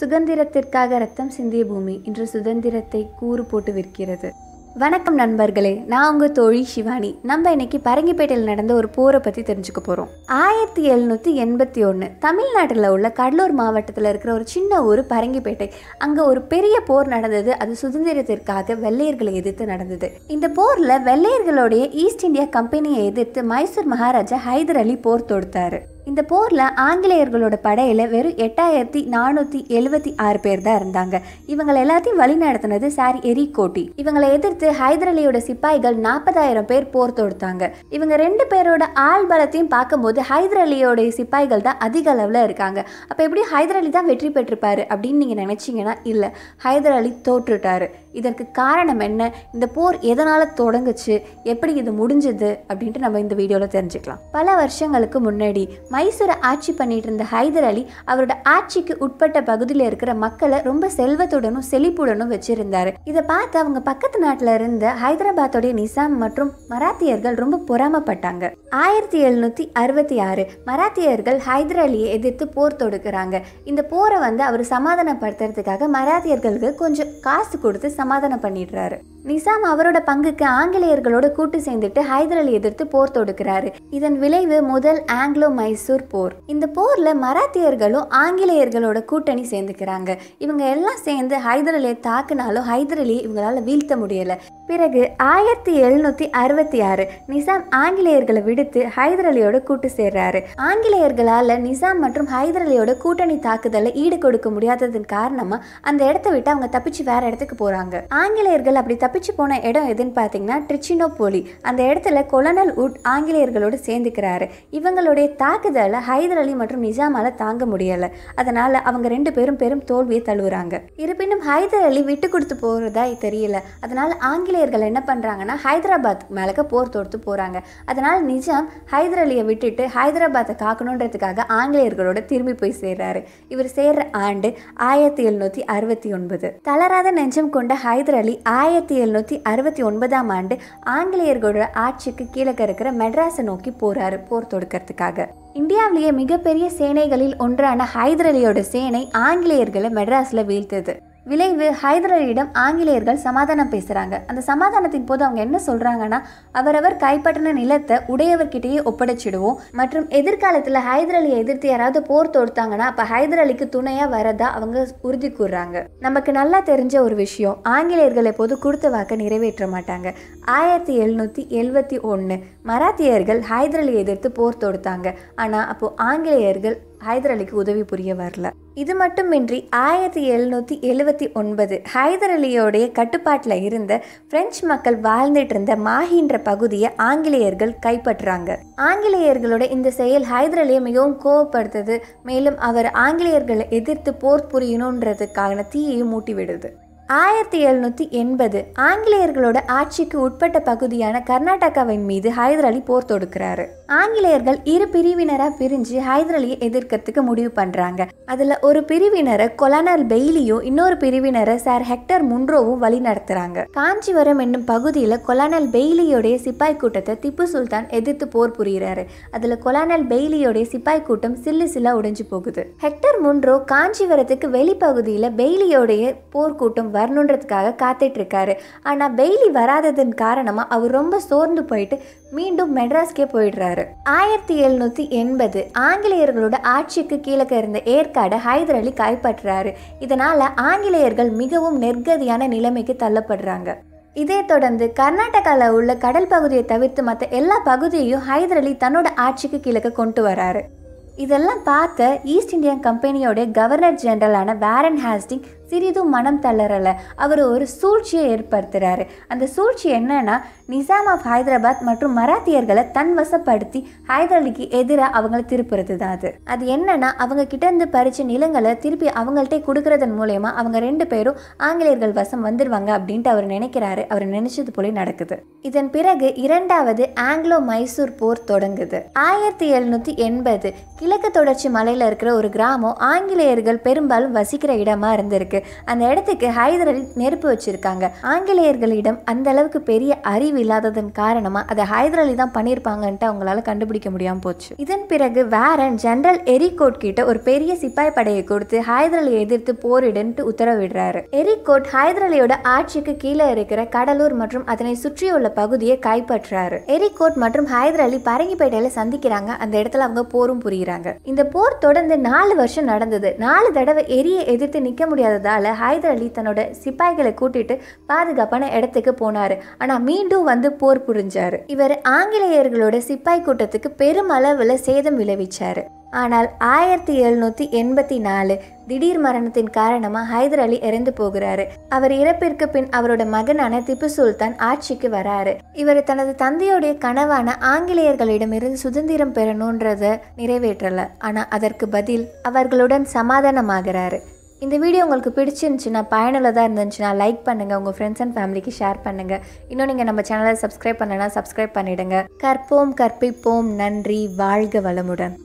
சுதந்திரத்திற்காக ரத்தம் சிந்திய பூமி இன்று சுதந்திரத்தை கூறு போட்டு விற்கிறது. வணக்கம் நண்பர்களே நான் உங்கள் தோழி சிவானி நம்ம இன்னைக்கு பரங்கிப்பேட்டையில் நடந்த ஒரு போரை பற்றி தெரிஞ்சுக்க போகிறோம் ஆயிரத்தி எழுநூற்றி எண்பத்தி ஒன்று தமிழ்நாட்டில் உள்ள கடலூர் மாவட்டத்தில் இருக்கிற ஒரு சின்ன ஊர் பரங்கிப்பேட்டை. அங்கே ஒரு பெரிய போர் நடந்தது. அது சுதந்திரத்திற்காக வெள்ளையர்களை எதிர்த்து நடந்தது. இந்த போரில் வெள்ளையர்களுடைய ஈஸ்ட் இந்தியா கம்பெனியை எதிர்த்து மைசூர் மகாராஜா ஹைதர் அலி போர் தொடுத்தாரு. இந்த போரில் ஆங்கிலேயர்களோட படையில் வெறும் எட்டாயிரத்தி நானூற்றி எழுபத்தி ஆறு பேர் தான் இருந்தாங்க. இவங்களை எல்லாத்தையும் வழி நடத்தினது சார் எரிகோட்டி. இவங்களை எதிர்த்து ஹைதர் அலியோட சிப்பாய்கள் நாற்பதாயிரம் பேர் போர் தொடுத்தாங்க. இவங்க ரெண்டு பேரோட ஆள் பலத்தையும் பார்க்கும்போது ஹைதர் அலியோடைய சிப்பாய்கள் தான் அதிக அளவில் இருக்காங்க. அப்போ எப்படி ஹைதர் அலி தான் வெற்றி பெற்றிருப்பாரு அப்படின்னு நீங்கள் நினச்சிங்கன்னா இல்லை. ஹைதர் அலி தோற்றுட்டாரு. இதற்கு காரணம் என்ன? இந்த போர் எதனால் தொடங்குச்சு? எப்படி இது முடிஞ்சது? அப்படின்ட்டு நம்ம இந்த வீடியோவில் தெரிஞ்சுக்கலாம். பல வருஷங்களுக்கு முன்னாடி மைசூரை ஆட்சி பண்ணிட்டு இருந்த ஹைதர் அலி அவரோட ஆட்சிக்கு உட்பட்ட பகுதியில் இருக்கிற மக்களை ரொம்ப செல்வத்துடனும் செழிப்புடனும் வச்சிருந்தாரு. இதை பார்த்து அவங்க பக்கத்து நாட்டில் இருந்த ஹைதராபாத்தோடைய நிசாம் மற்றும் மராத்தியர்கள் ரொம்ப பொறாமப்பட்டாங்க. ஆயிரத்தி எழுநூத்தி அறுபத்தி ஆறு மராத்தியர்கள் ஹைதர் அலியை எதிர்த்து போர் தொடுக்கிறாங்க. இந்த போரை வந்து அவர் சமாதானப்படுத்துறதுக்காக மராத்தியர்களுக்கு கொஞ்சம் காசு கொடுத்து சமாதானம் பண்ணிடுறாரு. நிசாம் அவரோட பங்குக்கு ஆங்கிலேயர்களோட கூட்டு சேர்ந்துட்டு ஹைதர் அலி எதிர்த்து போர் தொடுக்கிறாரு. இதன் விளைவு முதல் ஆங்கிலோ மைசூர் போர். இந்த போர்ல மராத்தியர்களும் ஆங்கிலேயர்களோட கூட்டணி சேர்ந்துக்கிறாங்க. இவங்க எல்லாம் சேர்ந்து ஹைதரலியை தாக்குனாலும் ஹைதர் இவங்களால வீழ்த்த முடியல. பிறகு ஆயிரத்தி எழுநூத்தி அறுபத்தி ஆறு நிசாம் ஆங்கிலேயர்களை விடுத்து ஹைதர் அலியோட கூட்டு சேர்றாரு. ஆங்கிலேயர்களால நிசாம் மற்றும் ஹைதர் அலியோட கூட்டணி தாக்குதலை ஈடு கொடுக்க முடியாததன் காரணமா அந்த இடத்த விட்டு அவங்க தப்பிச்சு வேற இடத்துக்கு போறாங்க. ஆங்கிலேயர்கள் அப்படி தப்பிச்சு போன இடம் எதுன்னு பார்த்தீங்கன்னா ட்ரிச்சினோபோலி அந்த இடத்துல கொலனல் உட் ஆங்கிலேயர்களோடு சேர்ந்துக்கிறாரு. இவங்களுடைய தாக்குதலை ஹைதர் அலி மற்றும் நிஜாமால தாங்க முடியல. அதனால அவங்க ரெண்டு பேரும் பெரும் தோல்வியை தழுவுறாங்க. இருப்பினும் ஹைதர் அலி விட்டு கொடுத்து போறதா தெரியல. அதனால ஆங்கிலேயர்கள் என்ன பண்ணுறாங்கன்னா ஹைதராபாத் மேலே போர் தொடுத்து போறாங்க. அதனால் நிஜாம் ஹைதர் அலியை விட்டுட்டு ஹைதராபாத்தை காக்கணுன்றதுக்காக ஆங்கிலேயர்களோட திரும்பி போய் சேர்றாரு. இவர் சேர்ற ஆண்டு ஆயிரத்தி எழுநூத்தி அறுபத்தி ஒன்பது. தளராத நெஞ்சம் கொண்ட ஹைதர் அலி ஆயிரத்தி எழுநூத்தி அறுபத்தி ஒன்பதாம் ஆண்டு ஆங்கிலேயர்களோட ஆட்சிக்கு கீழே இருக்கிற மெட்ராஸை நோக்கி போறாரு போர் தொடுக்கிறதுக்காக. இந்தியாவிலேயே மிகப்பெரிய சேனைகளில் ஒன்றான ஹைதர் அலியோட சேனை ஆங்கிலேயர்களை மெட்ராஸில் வீழ்த்தது. விளைவு ஹைதர் அலியிடம் ஆங்கிலேயர்கள் சமாதானம் பேசுகிறாங்க அந்த சமாதானத்தின் போது அவங்க என்ன சொல்கிறாங்கன்னா அவரவர் கைப்பற்றின நிலத்தை உடையவர்கிட்டயே ஒப்படைச்சிடுவோம். மற்றும் எதிர்காலத்தில் ஹைதர் அலியை எதிர்த்து யாராவது போர் தொடுத்தாங்கன்னா அப்போ ஹைதர் அலிக்கு துணையாக வரதா அவங்க உறுதி கூறுறாங்க. நமக்கு நல்லா தெரிஞ்ச ஒரு விஷயம் ஆங்கிலேயர்கள் எப்போது கொடுத்த வாக்கை நிறைவேற்ற மாட்டாங்க. ஆயிரத்தி எழுநூற்றி எழுவத்தி ஒன்று மராத்தியர்கள் ஹைதர் அலியை எதிர்த்து போர் தொடுத்தாங்க. ஆனால் அப்போது ஆங்கிலேயர்கள் ஹைதர் அலிக்கு உதவி புரிய வரல. இது மட்டுமின்றி ஆயிரத்தி எழுநூற்றி எழுவத்தி ஒன்பது ஹைதர் அலியோடைய கட்டுப்பாட்டில் இருந்த பிரெஞ்சு மக்கள் வாழ்ந்துட்டு இருந்த மாஹின்ற பகுதியை ஆங்கிலேயர்கள் கைப்பற்றுறாங்க. ஆங்கிலேயர்களோட இந்த செயல் ஹைதர் அலியை மிகவும் கோவப்படுத்துது. மேலும் அவர் ஆங்கிலேயர்களை எதிர்த்து போர் புரியணுன்றதுக்கான தீயையும் மூட்டி விடுது ஆயிரத்தி எழுநூற்றி எண்பது ஆங்கிலேயர்களோட ஆட்சிக்கு உட்பட்ட பகுதியான கர்நாடகாவின் மீது ஹைதர் அலி போர் தொடுக்கிறாரு. ஆங்கிலேயர்கள் இரு பிரிவினராக பிரிஞ்சு ஹைதர் அலியை எதிர்க்கிறதுக்கு முடிவு பண்ணுறாங்க அதில் ஒரு பிரிவினரை கொலனல் பெய்லியும் இன்னொரு பிரிவினரை சார் ஹெக்டர் முன்ரோவும் வழி நடத்துகிறாங்க காஞ்சிபுரம் என்னும் பகுதியில் கொலனல் பெய்லியோடைய சிப்பாய் கூட்டத்தை திப்பு சுல்தான் எதிர்த்து போர் புரிகிறாரு அதில் கொலனல் பெய்லியோடைய சிப்பாய் கூட்டம் சில்லு சில்லா உடைஞ்சு போகுது. ஹெக்டர் முன்ரோ காஞ்சிபுரத்துக்கு வெளிப்பகுதியில் பெய்லியோடைய போர்க்கூட்டம் வரணுன்றதுக்காக காத்துட்டு இருக்காரு ஆனால் பெய்லி வராததன் காரணமாக அவர் ரொம்ப சோர்ந்து போயிட்டு மீண்டும் மெட்ராஸ்க்கே போயிடுறாரு. ஆயிரத்தி எழுநூற்றி எண்பது ஆங்கிலேயர்களோட ஆட்சிக்கு கீழே இருந்த ஏற்காடு ஹைதர் அலி கைப்பற்றுறாரு இதனால் ஆங்கிலேயர்கள் மிகவும் நெர்கதியான நிலைமைக்கு தள்ளப்படுறாங்க. இதே தொடர்ந்து கர்நாடகாவில் உள்ள கடல் பகுதியை தவிர்த்து மற்ற எல்லா பகுதியையும் ஹைதர் அலி தன்னோட ஆட்சிக்கு கீழே கொண்டு வராரு. இதெல்லாம் பார்த்த ஈஸ்ட் இந்தியன் கம்பெனியோட கவர்னர் ஜெனரலான வேரன் ஹாஸ்டிங் சிறிதும் மனம் தளரலை. அவர் ஒரு சூழ்ச்சியை ஏற்படுத்துகிறாரு அந்த சூழ்ச்சி என்னன்னா நிசாம் ஆஃப் ஹைதராபாத் மற்றும் மராத்தியர்களை தன் வசப்படுத்தி ஹைதராலிக்கு எதிராக அவங்கள திருப்புறது தான் அது. அது என்னன்னா அவங்க கிட்டேருந்து பறித்த பறிச்ச நிலங்களை திருப்பி அவங்கள்ட்ட கொடுக்கறதன் மூலயமா அவங்க ரெண்டு பேரும் ஆங்கிலேயர்கள் வசம் வந்துடுவாங்க அப்படின்ட்டு அவர் நினைக்கிறாரு. அவர் நினைச்சது போல நடக்குது. இதன் பிறகு இரண்டாவது ஆங்கிலோ மைசூர் போர் தொடங்குது. ஆயிரத்தி எழுநூத்தி எண்பது கிழக்கு தொடர்ச்சி மலையில இருக்கிற ஒரு கிராமம் ஆங்கிலேயர்கள் பெரும்பாலும் வசிக்கிற இடமா இருந்திருக்கு. இருக்கு. அந்த இடத்துக்கு ஹைதர் அலி நெருப்பு வச்சிருக்காங்க. ஆங்கிலேயர்களிடம் அந்த அளவுக்கு பெரிய அறிவு இல்லாததன் காரணமா அதை ஹைதர் அலி தான் பண்ணியிருப்பாங்கன்ட்டு அவங்களால கண்டுபிடிக்க முடியாம போச்சு. இதன் பிறகு வேரன் ஜெனரல் எரிகோட் கிட்ட ஒரு பெரிய சிப்பாய் படையை கொடுத்து ஹைதர் அலியை எதிர்த்து போரிடுன்ட்டு உத்தரவிடுறாரு. எரிகோட் ஹைதர் அலியோட ஆட்சிக்கு கீழே இருக்கிற கடலூர் மற்றும் அதனை சுற்றியுள்ள பகுதியை கைப்பற்றாரு. எரிகோட் மற்றும் ஹைதர் அலி பரங்கிப்பேட்டையில சந்திக்கிறாங்க. அந்த இடத்துல அவங்க போரும் புரியுறாங்க. இந்த போர் தொடர்ந்து நாலு வருஷம் நடந்தது. நாலு தடவை எரிய எதிர்த்து நிக்க முடியாததால ஹைதர் அலி தன்னோட சிப்பாய்களை கூட்டிட்டு பாதுகாப்பான இடத்துக்கு போனாரு. ஆனா மீண்டும் வந்து போர் புரிஞ்சாரு. இவர் ஆங்கிலேயர்களோட சிப்பாய் கூட்டத்துக்கு பெருமளவில் சேதம் விளைவிச்சாரு. ஆனால் ஆயிரத்தி எழுநூத்தி எண்பத்தி நாலு திடீர் மரணத்தின் காரணமா ஹைதர் அலி இறந்து போகிறாரு. அவர் இறப்பிற்கு பின் அவரோட மகனான திப்பு சுல்தான் ஆட்சிக்கு வராரு. இவர் தனது தந்தையுடைய கனவான ஆங்கிலேயர்களிடமிருந்து சுதந்திரம் பெறணுன்றத நிறைவேற்றல. ஆனா அதற்கு பதில் அவர்களுடன் சமாதானமாகிறாரு. இந்த வீடியோ உங்களுக்கு பிடிச்சிருந்துச்சுன்னா பயனுள்ளதாக இருந்துச்சுன்னா லைக் பண்ணுங்கள் உங்கள் ஃப்ரெண்ட்ஸ் அண்ட் ஃபேமிலிக்கு ஷேர் பண்ணுங்கள் இன்னும் நீங்கள் நம்ம சேனலை சப்ஸ்கிரைப் பண்ணலைன்னா சப்ஸ்கிரைப் பண்ணிடுங்க. கற்போம் கற்பிப்போம். நன்றி. வாழ்க வளமுடன்.